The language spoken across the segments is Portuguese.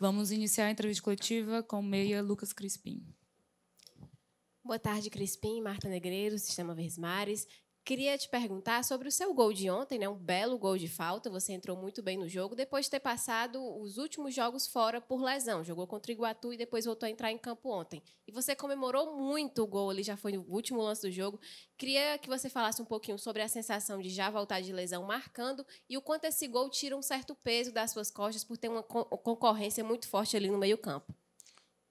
Vamos iniciar a entrevista coletiva com meia Lucas Crispim. Boa tarde, Crispim, Marta Negreiro, Sistema Versmares. Queria te perguntar sobre o seu gol de ontem, né? Um belo gol de falta. Você entrou muito bem no jogo, depois de ter passado os últimos jogos fora por lesão. Jogou contra o Iguatu e depois voltou a entrar em campo ontem. E você comemorou muito o gol ali, já foi no último lance do jogo. Queria que você falasse um pouquinho sobre a sensação de já voltar de lesão marcando e o quanto esse gol tira um certo peso das suas costas por ter uma concorrência muito forte ali no meio-campo.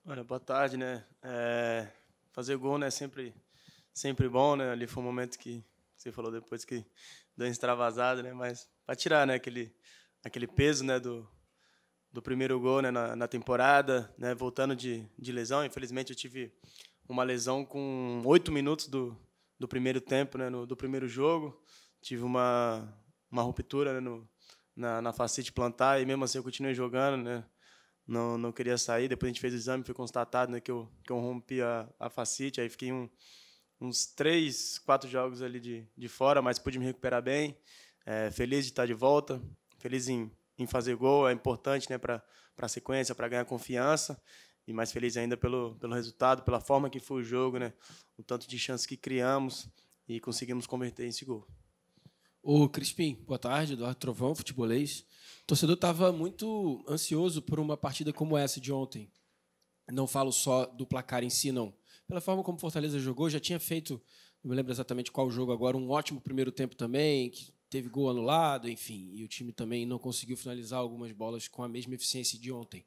Olha, boa tarde, né? É, fazer gol, né, sempre sempre bom, né? Ali foi um momento que você falou depois que deu uma extravasada, né? Mas para tirar, né, aquele aquele peso, né, do do primeiro gol, né, na, na temporada, né, voltando de, de lesão. Infelizmente eu tive uma lesão com oito minutos do, do primeiro tempo, né, no, do primeiro jogo. Tive uma uma ruptura né, no, na, na plantar e mesmo assim eu continuei jogando, né? Não, não queria sair. Depois a gente fez o exame, foi constatado né, que, eu, que eu rompi a, a facite. Aí fiquei um, uns três, quatro jogos ali de, de fora, mas pude me recuperar bem. É, feliz de estar de volta, feliz em, em fazer gol, é importante né, para a sequência, para ganhar confiança. E mais feliz ainda pelo, pelo resultado, pela forma que foi o jogo, né, o tanto de chances que criamos e conseguimos converter esse gol. O Crispim, boa tarde, Eduardo Trovão, futebolês. O torcedor estava muito ansioso por uma partida como essa de ontem. Não falo só do placar em si, não pela forma como Fortaleza jogou, já tinha feito, não me lembro exatamente qual jogo agora, um ótimo primeiro tempo também, que teve gol anulado, enfim, e o time também não conseguiu finalizar algumas bolas com a mesma eficiência de ontem.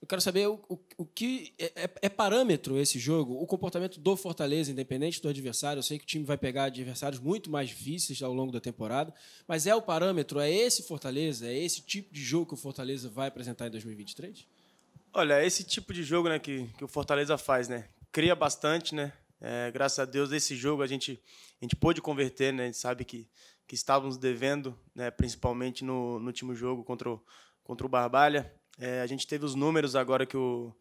Eu quero saber o, o, o que é, é, é, parâmetro esse jogo, o comportamento do Fortaleza, independente do adversário. Eu sei que o time vai pegar adversários muito mais difíceis ao longo da temporada, mas é o parâmetro, é esse Fortaleza, é esse tipo de jogo que o Fortaleza vai apresentar em 2023? Olha, é esse tipo de jogo né, que, que o Fortaleza faz, né? Cria bastante, né? É, graças a Deus, esse jogo a gente, a gente pôde converter, né? A gente sabe que, que estávamos devendo, né? principalmente no, no último jogo contra o, contra o Barbalha. É, a gente teve os números agora que o,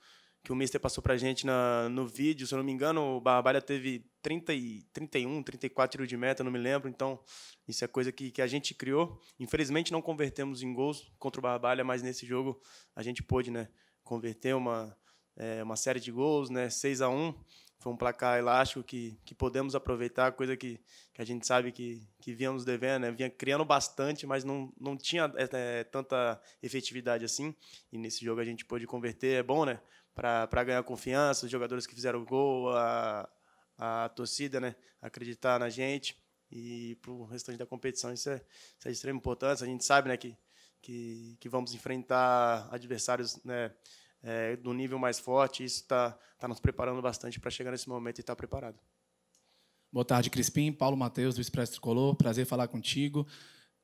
que o Mister passou para a gente na, no vídeo. Se eu não me engano, o Barbalha teve 30 e, 31, 34 tiros de meta, não me lembro. Então, isso é coisa que, que a gente criou. Infelizmente, não convertemos em gols contra o Barbalha, mas nesse jogo a gente pôde né, converter uma é, uma série de gols, né? 6 a 1 foi um placar elástico que, que podemos aproveitar, coisa que, que a gente sabe que, que víamos devendo, né? Vinha criando bastante, mas não, não tinha é, tanta efetividade assim. E nesse jogo a gente pôde converter, é bom, né? Para ganhar confiança, os jogadores que fizeram o gol, a, a torcida, né? Acreditar na gente. E para o restante da competição isso é, isso é de extrema importância. A gente sabe né, que, que, que vamos enfrentar adversários né, é, do nível mais forte. Isso está tá nos preparando bastante para chegar nesse momento e estar tá preparado. Boa tarde, Crispim. Paulo Matheus, do Expresso Tricolor. Prazer falar contigo.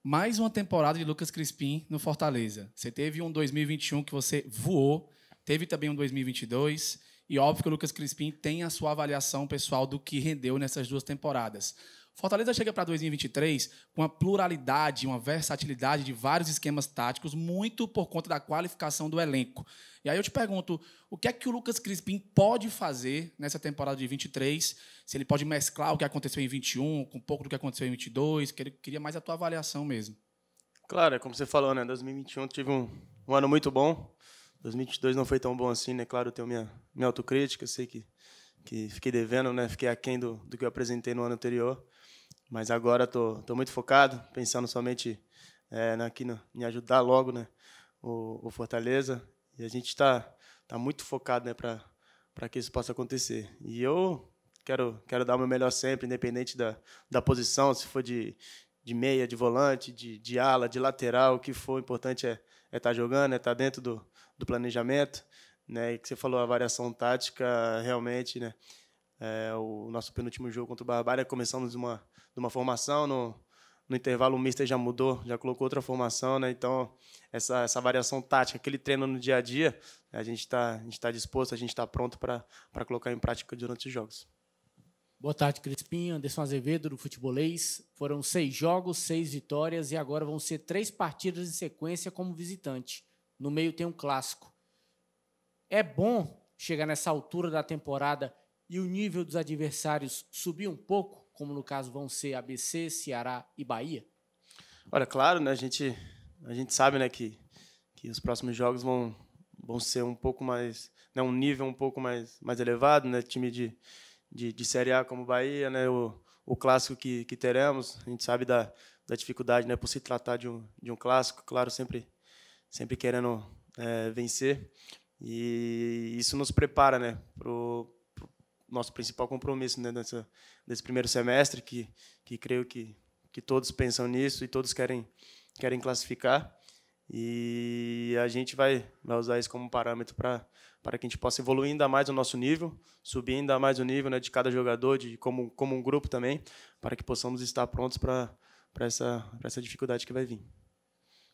Mais uma temporada de Lucas Crispim no Fortaleza. Você teve um 2021 que você voou, teve também um 2022. E óbvio que o Lucas Crispim tem a sua avaliação pessoal do que rendeu nessas duas temporadas. Fortaleza chega para 2023 com uma pluralidade, uma versatilidade de vários esquemas táticos, muito por conta da qualificação do elenco. E aí eu te pergunto, o que é que o Lucas Crispim pode fazer nessa temporada de 23? Se ele pode mesclar o que aconteceu em 21 com um pouco do que aconteceu em 22? Queria mais a tua avaliação mesmo. Claro, é como você falou, né? 2021 tive um, um ano muito bom. 2022 não foi tão bom assim, né? Claro, eu tenho minha, minha autocrítica, sei que, que fiquei devendo, né? Fiquei aquém do, do que eu apresentei no ano anterior. Mas agora tô, tô muito focado, pensando somente é, aqui no, em ajudar logo né, o, o Fortaleza. E a gente está tá muito focado né, para que isso possa acontecer. E eu quero, quero dar o meu melhor sempre, independente da, da posição, se for de, de meia, de volante, de, de ala, de lateral, o que for, o importante é estar é tá jogando, é estar tá dentro do, do planejamento. Né, e que você falou, a variação tática, realmente, né, é, o nosso penúltimo jogo contra o Barbária, começamos uma, de uma formação, no, no intervalo o Mister já mudou, já colocou outra formação, né? Então, essa, essa variação tática que ele treina no dia a dia, a gente está tá disposto, a gente está pronto para colocar em prática durante os jogos. Boa tarde, Crispim. Anderson Azevedo, do Futebolês. Foram seis jogos, seis vitórias e agora vão ser três partidas em sequência como visitante. No meio tem um clássico. É bom chegar nessa altura da temporada e o nível dos adversários subir um pouco? Como no caso vão ser ABC, Ceará e Bahia? Olha, claro, né? A gente, a gente sabe, né, que, que os próximos jogos vão, bom ser um pouco mais, né, um nível um pouco mais, mais elevado, né, time de, de, de Série A como Bahia, né, o, o clássico que, que teremos, a gente sabe da, da dificuldade, né, por se tratar de um, de um clássico, claro, sempre, sempre querendo é, vencer, e isso nos prepara, né, nosso principal compromisso, né, nessa, nesse primeiro semestre, que, que creio que, que todos pensam nisso e todos querem, querem classificar, e a gente vai, vai usar isso como parâmetro para para que a gente possa evoluir ainda mais o nosso nível, subir ainda mais o nível né, de cada jogador, de como, como um grupo também, para que possamos estar prontos para essa, essa dificuldade que vai vir.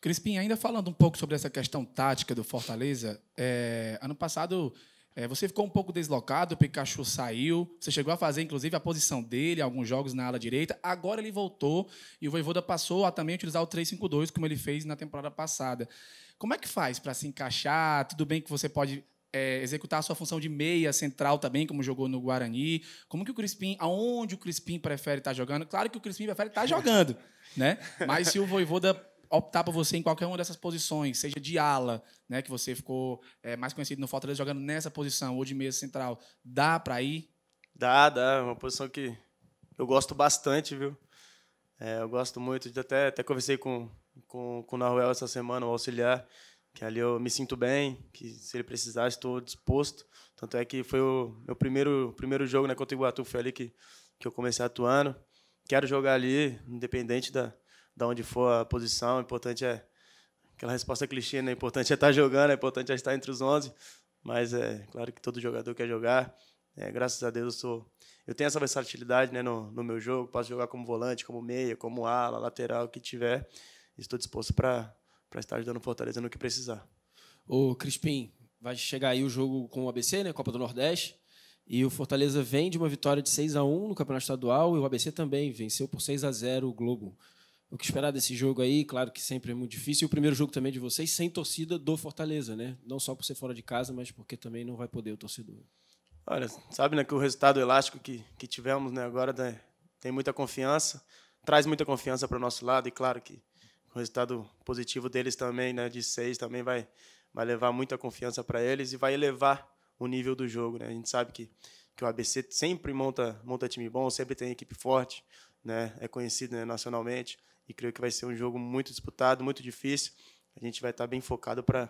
Crispim, ainda falando um pouco sobre essa questão tática do Fortaleza, é, ano passado é, você ficou um pouco deslocado, o Pikachu saiu, você chegou a fazer, inclusive, a posição dele, alguns jogos na ala direita. Agora ele voltou e o Voivoda passou a também utilizar o 3-5-2, como ele fez na temporada passada. Como é que faz para se encaixar? Tudo bem que você pode é, executar a sua função de meia central também, como jogou no Guarani. Como que o Crispim, aonde o Crispim prefere estar tá jogando? Claro que o Crispim prefere estar tá jogando, né? Mas se o Voivoda optar por você em qualquer uma dessas posições, seja de ala, né, que você ficou é, mais conhecido no Fortaleza jogando nessa posição, ou de meia central, dá para ir? Dá, dá. É uma posição que eu gosto bastante, viu? É, eu gosto muito. De até, até conversei com, com, com o Naruel essa semana, o auxiliar, que ali eu me sinto bem, que se ele precisar estou disposto. Tanto é que foi o meu primeiro, primeiro jogo né, contra o Iguatu, foi ali que, que eu comecei atuando. Quero jogar ali, independente da, da onde for a posição. O importante é aquela resposta clichê, né? O importante é estar jogando, é importante é estar entre os 11. Mas é claro que todo jogador quer jogar. É, graças a Deus eu sou eu tenho essa versatilidade né, no, no meu jogo. Posso jogar como volante, como meia, como ala, lateral, o que tiver. Estou disposto para estar ajudando o Fortaleza no que precisar. O Crispim, vai chegar aí o jogo com o ABC, né, Copa do Nordeste. E o Fortaleza vem de uma vitória de 6 a 1 no Campeonato Estadual e o ABC também venceu por 6 a 0 o Globo o que esperar desse jogo aí, claro que sempre é muito difícil. E o primeiro jogo também de vocês sem torcida do Fortaleza, né? Não só por ser fora de casa, mas porque também não vai poder o torcedor. Olha, sabe né, que o resultado elástico que, que tivemos né, agora né, tem muita confiança, traz muita confiança para o nosso lado e claro que o resultado positivo deles também, né, de seis, também vai, vai levar muita confiança para eles e vai elevar o nível do jogo. Né? A gente sabe que, que o ABC sempre monta, monta time bom, sempre tem equipe forte, né, é conhecido né, nacionalmente e creio que vai ser um jogo muito disputado, muito difícil. A gente vai estar bem focado para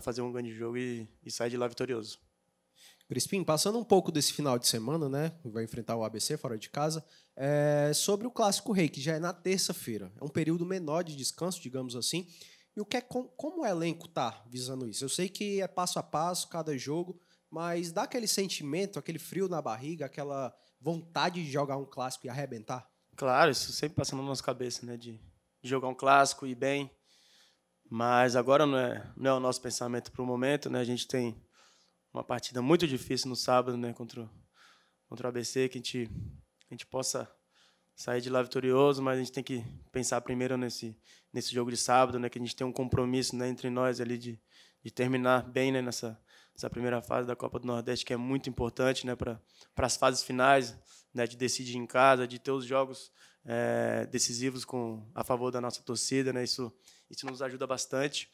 fazer um grande jogo e, e sair de lá vitorioso. Crispim, passando um pouco desse final de semana, né? Vai enfrentar o ABC fora de casa. É, sobre o Clássico Rei, que já é na terça-feira. É um período menor de descanso, digamos assim. E o que é, como o elenco tá visando isso? Eu sei que é passo a passo, cada jogo, mas dá aquele sentimento, aquele frio na barriga, aquela vontade de jogar um clássico e arrebentar? Claro, isso sempre passa na nossa cabeça, né? De, jogar um clássico e bem. Mas agora não é, não é o nosso pensamento para o momento, né? A gente tem uma partida muito difícil no sábado, né? Contra, contra o ABC, que a gente, a gente possa sair de lá vitorioso, mas a gente tem que pensar primeiro nesse, nesse jogo de sábado, né? Que a gente tem um compromisso né, entre nós ali de, de terminar bem né, nessa, nessa primeira fase da Copa do Nordeste, que é muito importante né, para as fases finais né, de decidir em casa, de ter os jogos é, decisivos com a favor da nossa torcida, né? Isso isso nos ajuda bastante.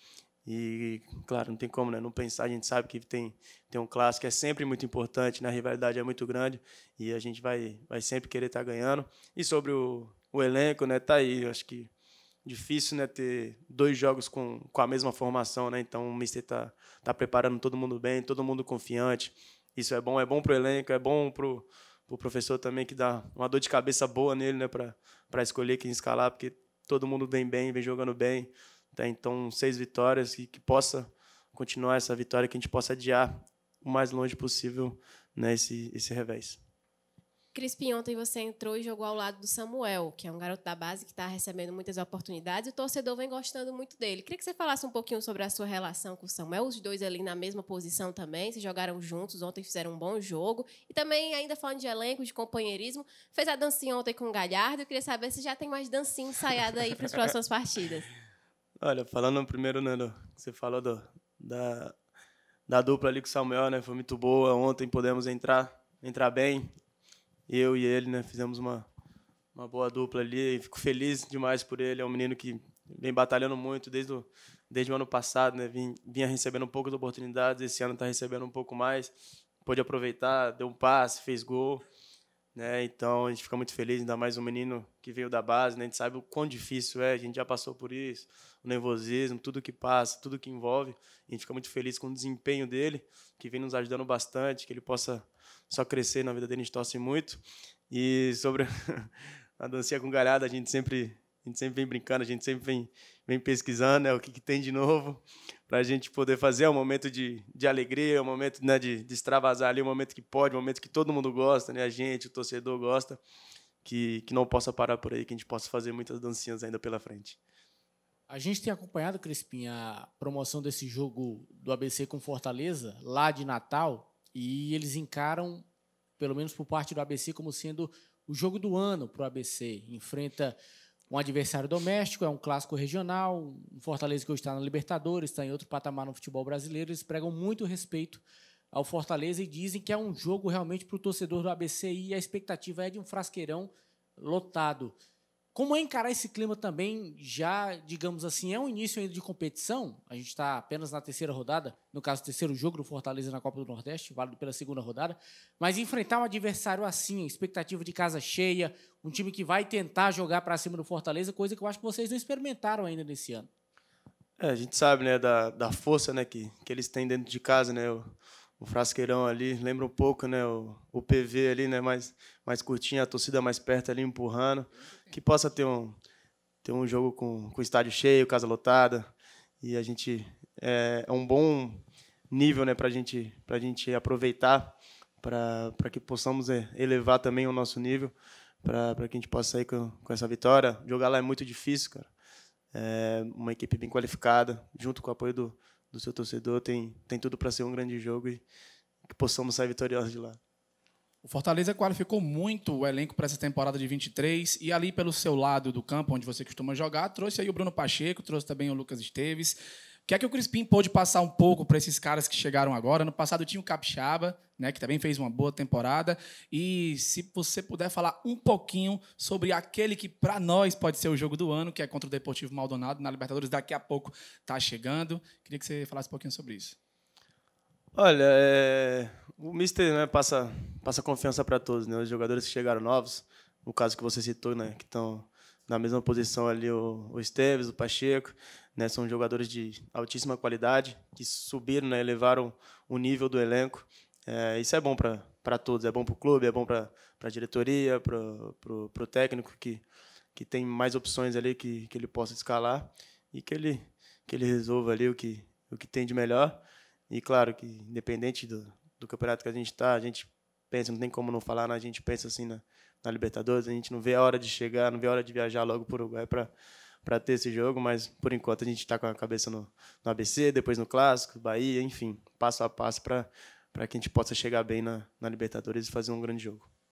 E claro, não tem como, né? Não pensar, a gente sabe que tem tem um clássico é sempre muito importante, né? A rivalidade é muito grande e a gente vai vai sempre querer estar tá ganhando. E sobre o, o elenco, né? Tá aí, acho que difícil, né, ter dois jogos com, com a mesma formação, né? Então o Mister tá tá preparando todo mundo bem, todo mundo confiante. Isso é bom, é bom pro elenco, é bom pro o professor também que dá uma dor de cabeça boa nele, né, para escolher quem escalar, porque todo mundo vem bem, vem jogando bem. Tá? Então, seis vitórias e que possa continuar essa vitória, que a gente possa adiar o mais longe possível né, esse, esse revés. Crispim, ontem você entrou e jogou ao lado do Samuel, que é um garoto da base que está recebendo muitas oportunidades e o torcedor vem gostando muito dele. Queria que você falasse um pouquinho sobre a sua relação com o Samuel, os dois ali na mesma posição também, se jogaram juntos, ontem fizeram um bom jogo. E também, ainda falando de elenco, de companheirismo, fez a dancinha ontem com o Galhardo. Eu queria saber se já tem mais dancinha ensaiada aí para as próximas partidas. Olha, falando primeiro, né, do, você falou do, da, da dupla ali com o Samuel, né, foi muito boa. Ontem pudemos entrar, entrar bem, eu e ele, né, fizemos uma, uma boa dupla ali. E fico feliz demais por ele. É um menino que vem batalhando muito desde o, desde o ano passado, né, vinha, vinha recebendo poucas oportunidades, esse ano está recebendo um pouco mais, pôde aproveitar, deu um passe, fez gol, né, então a gente fica muito feliz, ainda mais um menino que veio da base, né, a gente sabe o quão difícil é, a gente já passou por isso, o nervosismo, tudo que passa, tudo que envolve, a gente fica muito feliz com o desempenho dele, que vem nos ajudando bastante, que ele possa só crescer na vida dele, a gente torce muito, e sobre a dancinha com galhada, a gente sempre a gente sempre vem brincando, a gente sempre vem, vem pesquisando né, o que, que tem de novo para a gente poder fazer. É um momento de, de alegria, é um momento né, de, de extravasar ali, um momento que pode, um momento que todo mundo gosta, né, a gente, o torcedor gosta, que, que não possa parar por aí, que a gente possa fazer muitas dancinhas ainda pela frente. A gente tem acompanhado, Crispim, a promoção desse jogo do ABC com Fortaleza, lá de Natal, e eles encaram, pelo menos por parte do ABC, como sendo o jogo do ano para o ABC. Enfrenta um adversário doméstico, é um clássico regional, um Fortaleza que hoje está na Libertadores, está em outro patamar no futebol brasileiro. Eles pregam muito respeito ao Fortaleza e dizem que é um jogo realmente para o torcedor do ABC e a expectativa é de um frasqueirão lotado. Como é encarar esse clima também, já, digamos assim, é um início ainda de competição? A gente está apenas na terceira rodada, no caso, terceiro jogo do Fortaleza na Copa do Nordeste, válido pela segunda rodada. Mas enfrentar um adversário assim, expectativa de casa cheia, um time que vai tentar jogar para cima do Fortaleza, coisa que eu acho que vocês não experimentaram ainda nesse ano. É, a gente sabe, né, da, da força, né, que, que eles têm dentro de casa, né, o, o frasqueirão ali, lembra um pouco, né, o, o PV ali, né, mais, mais curtinho, a torcida mais perto ali empurrando, que possa ter um, ter um jogo com, com estádio cheio, casa lotada, e a gente, é, é um bom nível, né, para gente, a gente aproveitar, para que possamos é, elevar também o nosso nível, para que a gente possa sair com, com essa vitória. Jogar lá é muito difícil, cara. É uma equipe bem qualificada, junto com o apoio do, do seu torcedor, tem, tem tudo para ser um grande jogo e que possamos sair vitoriosos de lá. O Fortaleza qualificou muito o elenco para essa temporada de 23 e ali pelo seu lado do campo, onde você costuma jogar, trouxe aí o Bruno Pacheco, trouxe também o Lucas Esteves. Que é que o Crispim pôde passar um pouco para esses caras que chegaram agora? No passado tinha o Capixaba, né, que também fez uma boa temporada. E se você puder falar um pouquinho sobre aquele que para nós pode ser o jogo do ano, que é contra o Deportivo Maldonado na Libertadores, daqui a pouco está chegando. Queria que você falasse um pouquinho sobre isso. Olha, é... o Mister né, passa, passa confiança para todos, né? Os jogadores que chegaram novos, no caso que você citou, né, que estão na mesma posição ali, o, o Esteves, o Pacheco, né, são jogadores de altíssima qualidade, que subiram, né, elevaram o nível do elenco. É, isso é bom para todos, é bom para o clube, é bom para a diretoria, para o técnico que, que tem mais opções ali que, que ele possa escalar e que ele, que ele resolva ali o que, o que tem de melhor. E claro que, independente do, do campeonato que a gente está, a gente pensa, não tem como não falar, né? a gente pensa assim na, na Libertadores, a gente não vê a hora de chegar, não vê a hora de viajar logo para o Uruguai para ter esse jogo, mas por enquanto a gente está com a cabeça no, no, ABC, depois no Clássico, Bahia, enfim, passo a passo para que a gente possa chegar bem na, na Libertadores e fazer um grande jogo.